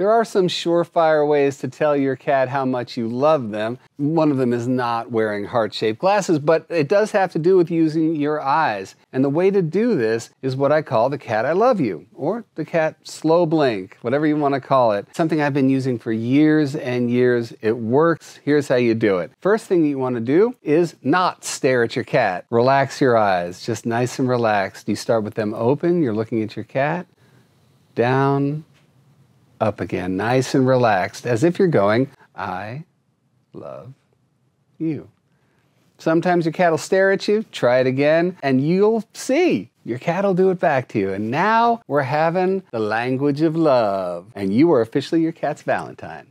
There are some surefire ways to tell your cat how much you love them. One of them is not wearing heart shaped glasses, but it does have to do with using your eyes. And the way to do this is what I call the cat I love you, or the cat slow blink, whatever you want to call it. Something I've been using for years and years. It works. Here's how you do it. First thing you want to do is not stare at your cat. Relax your eyes, just nice and relaxed. You start with them open, you're looking at your cat, down, up again, nice and relaxed, as if you're going, I love you. Sometimes your cat will stare at you, try it again, and you'll see. Your cat will do it back to you. And now we're having the language of love, and you are officially your cat's Valentine.